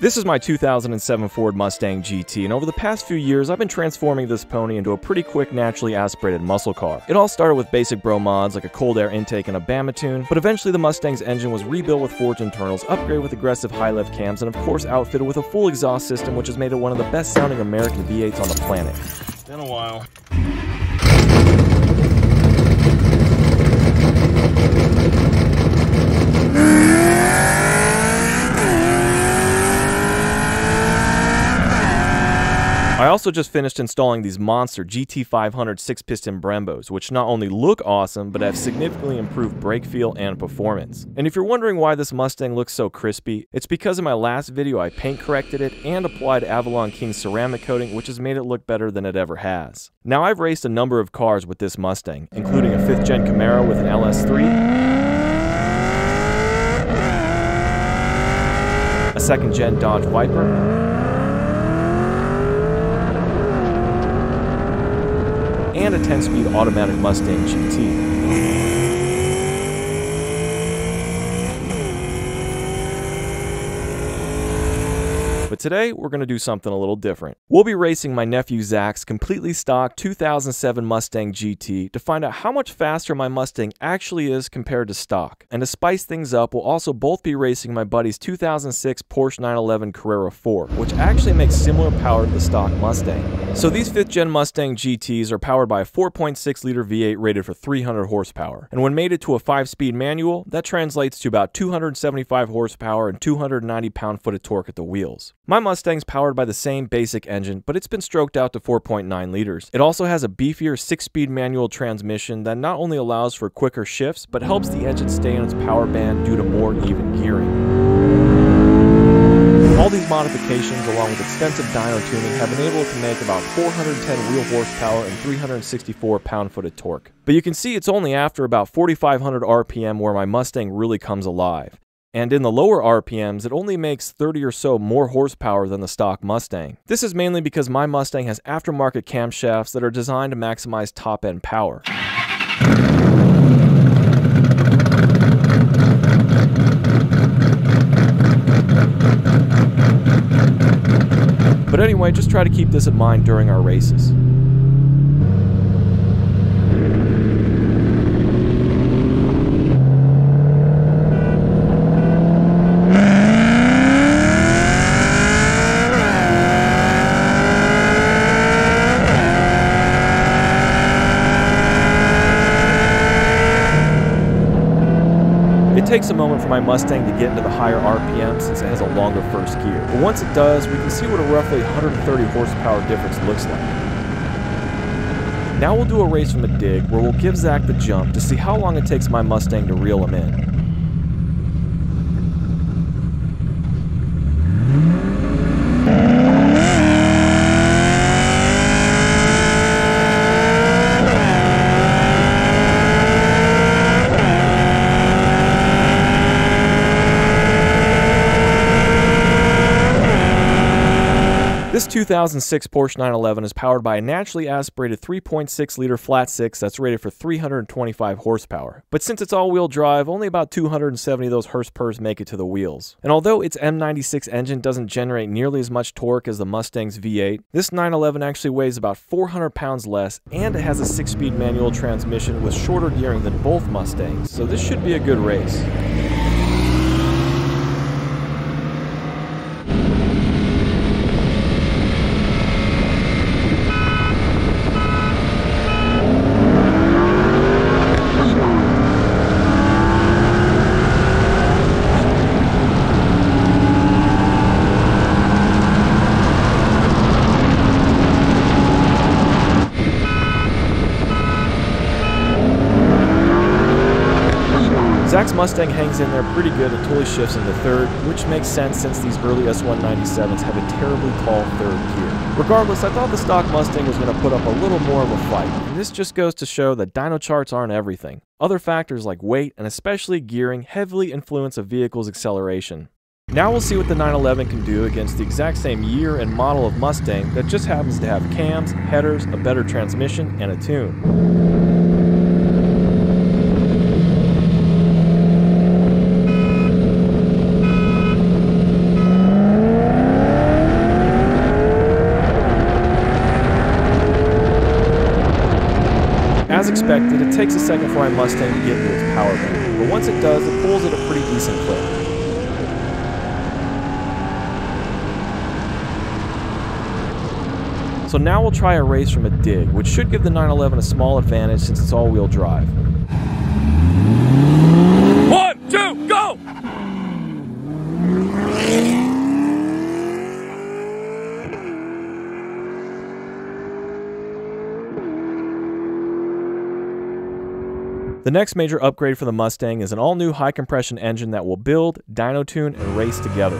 This is my 2007 Ford Mustang GT, and over the past few years, I've been transforming this pony into a pretty quick, naturally aspirated muscle car. It all started with basic bro mods like a cold air intake and a Bama tune, but eventually the Mustang's engine was rebuilt with forged internals, upgraded with aggressive high lift cams, and of course outfitted with a full exhaust system, which has made it one of the best sounding American V8s on the planet. It's been a while. I also just finished installing these monster GT500 6-piston Brembos, which not only look awesome, but have significantly improved brake feel and performance. And if you're wondering why this Mustang looks so crispy, it's because in my last video I paint corrected it and applied Avalon King ceramic coating, which has made it look better than it ever has. Now I've raced a number of cars with this Mustang, including a 5th gen Camaro with an LS3, a 2nd gen Dodge Viper, and a 10-speed automatic Mustang GT. Today, we're going to do something a little different. We'll be racing my nephew Zach's completely stock 2007 Mustang GT to find out how much faster my Mustang actually is compared to stock. And to spice things up, we'll also both be racing my buddy's 2006 Porsche 911 Carrera 4, which actually makes similar power to the stock Mustang. So these 5th gen Mustang GTs are powered by a 4.6 liter V8 rated for 300 horsepower. And when mated to a 5-speed manual, that translates to about 275 horsepower and 290 pound-foot of torque at the wheels. My Mustang's powered by the same basic engine, but it's been stroked out to 4.9 liters. It also has a beefier 6-speed manual transmission that not only allows for quicker shifts, but helps the engine stay in its power band due to more even gearing. All these modifications, along with extensive dyno tuning, have been able to make about 410 wheel horsepower and 364 pound-foot of torque. But you can see it's only after about 4,500 RPM where my Mustang really comes alive. And in the lower RPMs, it only makes 30 or so more horsepower than the stock Mustang. This is mainly because my Mustang has aftermarket camshafts that are designed to maximize top-end power. But anyway, just try to keep this in mind during our races. It takes a moment for my Mustang to get into the higher RPM since it has a longer first gear. But once it does, we can see what a roughly 130 horsepower difference looks like. Now we'll do a race from the dig where we'll give Zach the jump to see how long it takes my Mustang to reel him in. This 2006 Porsche 911 is powered by a naturally aspirated 3.6 liter flat 6 that's rated for 325 horsepower. But since it's all wheel drive, only about 270 of those horsepower make it to the wheels. And although its M96 engine doesn't generate nearly as much torque as the Mustang's V8, this 911 actually weighs about 400 pounds less and it has a 6 speed manual transmission with shorter gearing than both Mustangs, so this should be a good race. Zach's Mustang hangs in there pretty good until he shifts into third, which makes sense since these early S197s have a terribly tall third gear. Regardless, I thought the stock Mustang was going to put up a little more of a fight, and this just goes to show that dyno charts aren't everything. Other factors like weight and especially gearing heavily influence a vehicle's acceleration. Now we'll see what the 911 can do against the exact same year and model of Mustang that just happens to have cams, headers, a better transmission, and a tune. As expected, it takes a second for my Mustang to get into its power band, but once it does, it pulls at a pretty decent clip. So now we'll try a race from a dig, which should give the 911 a small advantage since it's all-wheel drive. The next major upgrade for the Mustang is an all-new high-compression engine that will build, dyno tune, and race together.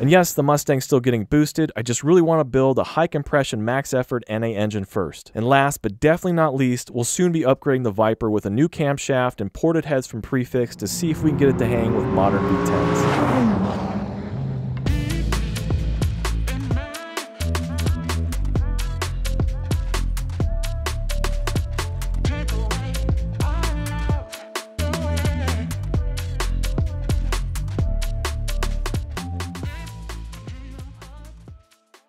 And yes, the Mustang's still getting boosted, I just really want to build a high compression max effort NA engine first. And last but definitely not least, we'll soon be upgrading the Viper with a new camshaft and ported heads from Prefix to see if we can get it to hang with modern V10s.